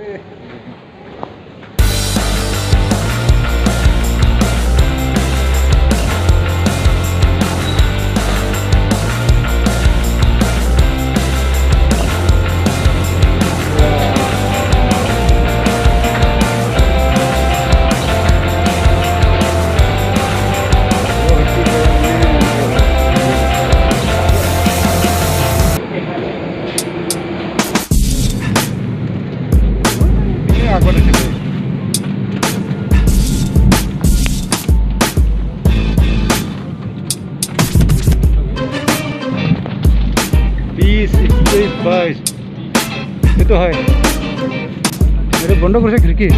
Hey. बीस इक्कीस बाईस। ये तो है। मेरे कर से खिड़की?